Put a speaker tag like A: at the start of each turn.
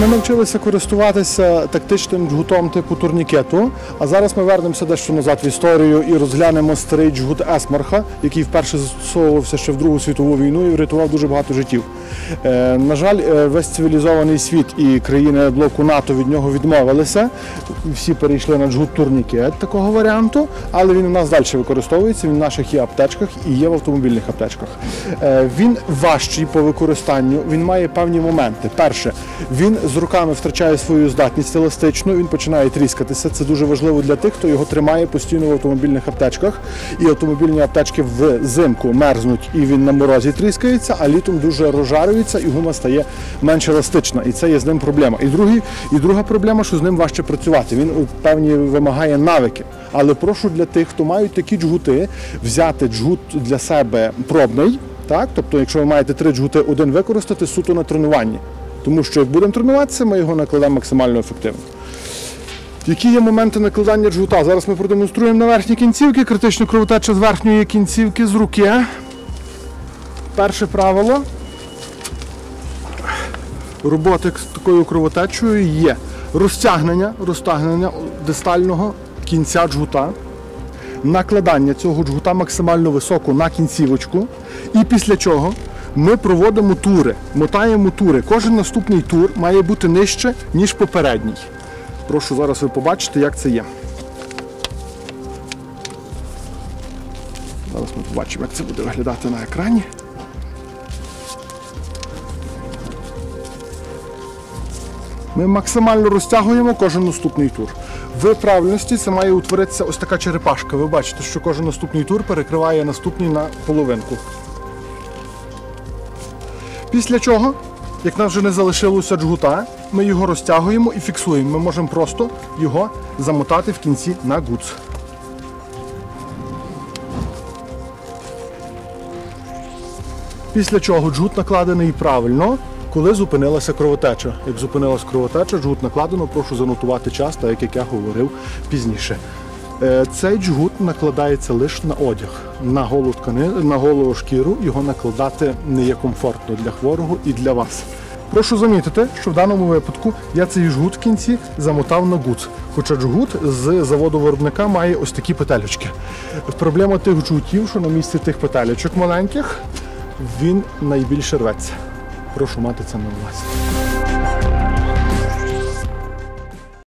A: Ми навчилися користуватися тактичним джгутом типу турнікету. А зараз ми вернемося дещо назад в історію і розглянемо старий джгут Есмарха, який вперше застосовувався ще в Другу світову війну і врятував дуже багато життів. Е, на жаль, е, весь цивілізований світ і країни блоку НАТО від нього відмовилися. Всі перейшли на джгут турнікет такого варіанту, але він у нас далі використовується. Він в наших є аптечках і є в автомобільних аптечках. Е, він важчий по використанню. Він має певні моменти. Перше, він з руками втрачає свою здатність еластичну, він починає тріскатися. Це дуже важливо для тих, хто його тримає постійно в автомобільних аптечках. І автомобільні аптечки взимку мерзнуть і він на морозі тріскається, а літом дуже розжарюється і гума стає менш еластична. І це є з ним проблема. І, другий, і друга проблема, що з ним важче працювати. Він певні вимагає навики. Але прошу для тих, хто мають такі джгути, взяти джгут для себе пробний. Так, тобто, якщо ви маєте три джгути, один використати суто на тренуванні. Тому що як будемо тренуватися, ми його накладемо максимально ефективно. Які є моменти накладання джгута? Зараз ми продемонструємо на верхній кінцівці, критична кровотеча з верхньої кінцівки з руки. Перше правило роботи з такою кровотечею є розтягнення, розтягнення дистального кінця джгута, накладання цього джгута максимально високо на кінцівочку, і після чого ми проводимо тури, мотаємо тури. Кожен наступний тур має бути нижче, ніж попередній. Прошу зараз ви побачите, як це є. Зараз ми побачимо, як це буде виглядати на екрані. Ми максимально розтягуємо кожен наступний тур. В правильності це має утворитися ось така черепашка. Ви бачите, що кожен наступний тур перекриває наступний на половинку. Після чого, як нас вже не залишилося джгута, ми його розтягуємо і фіксуємо. Ми можемо просто його замотати в кінці на гуц. Після чого джгут накладений правильно, коли зупинилася кровотеча. Як зупинилася кровотеча, джгут накладено, прошу занотувати час, так як я говорив пізніше. Е, Цей джгут накладається лише на одяг, на голу тканину, на голу шкіру його накладати не є комфортно для хворого і для вас. Прошу замітити, що в даному випадку я цей жгут в кінці замотав на гуц. Хоча джгут з заводу виробника має ось такі петелечки. Проблема тих джгутів, що на місці тих петелечок маленьких, він найбільше рветься. Прошу мати це на увазі.